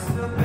still